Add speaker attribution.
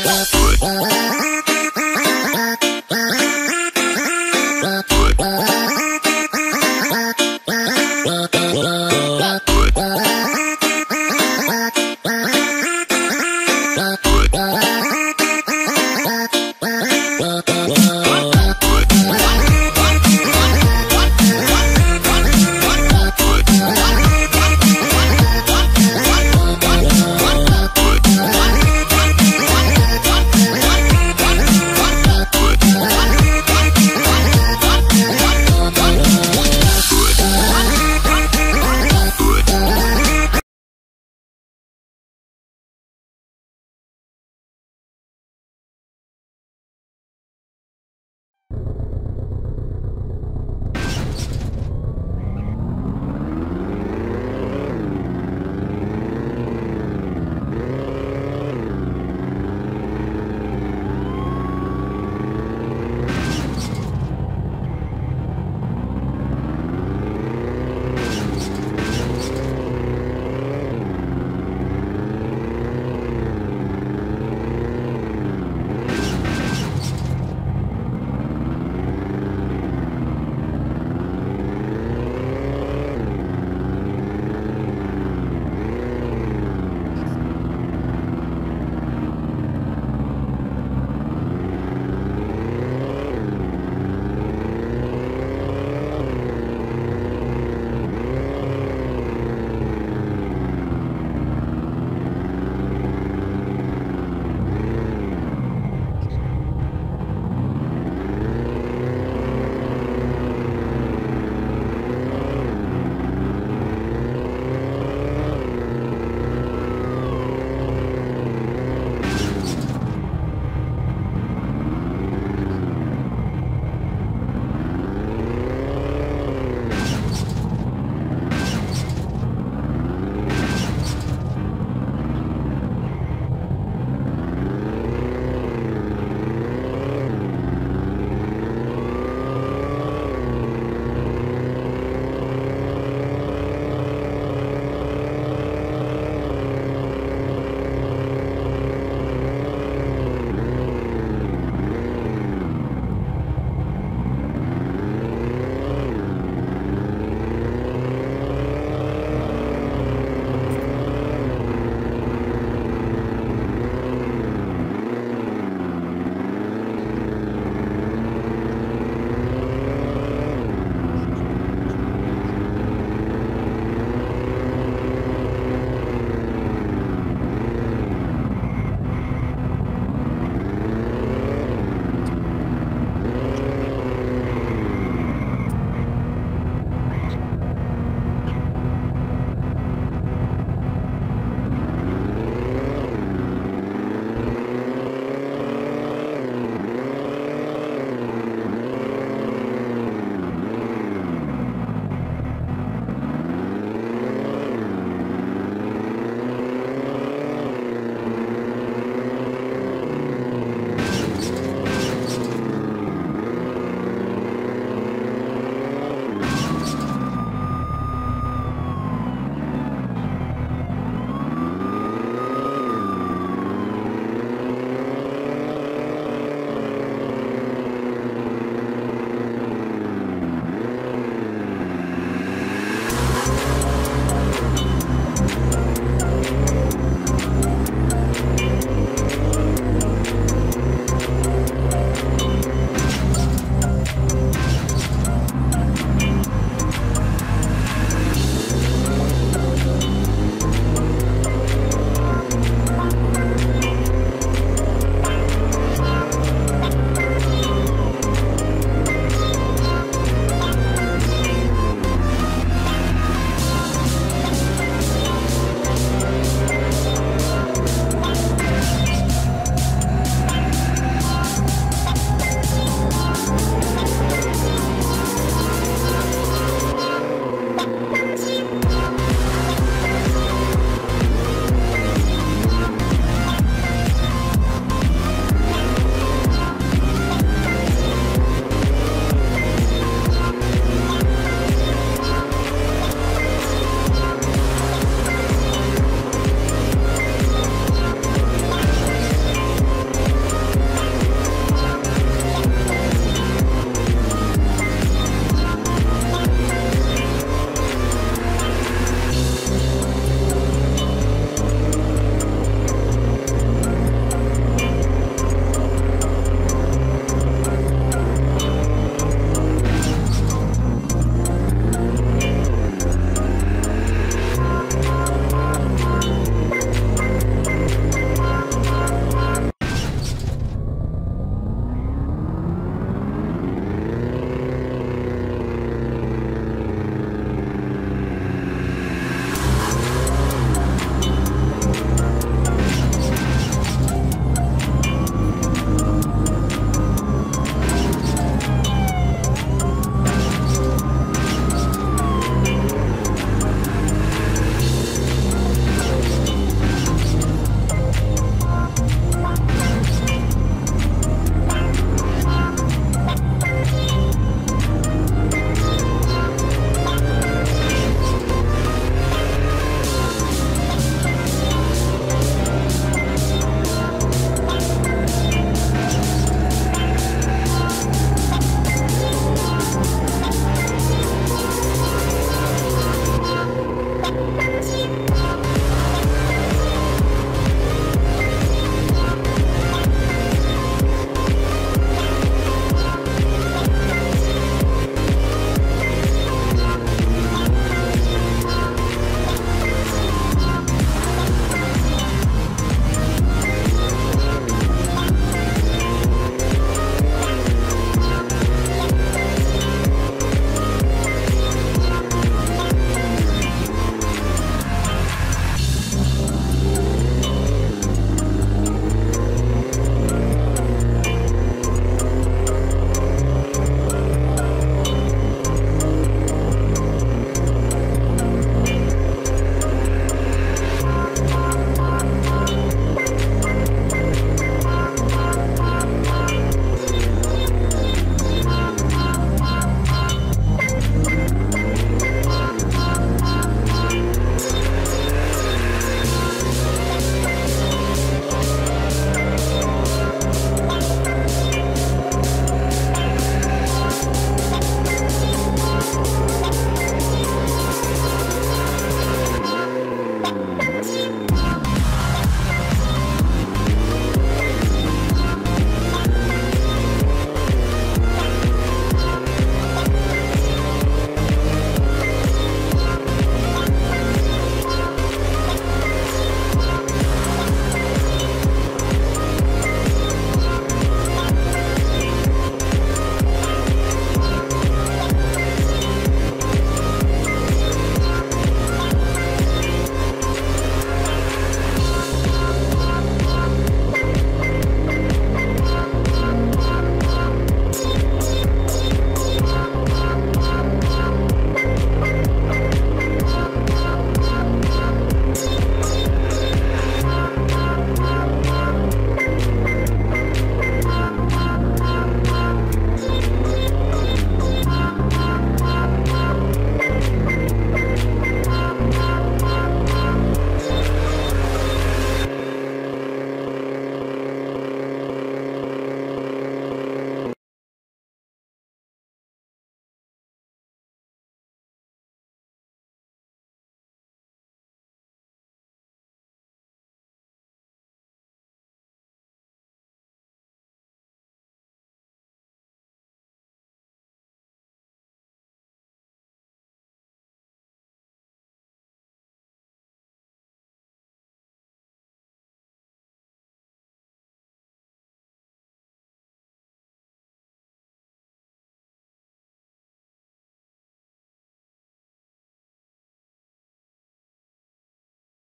Speaker 1: Oh,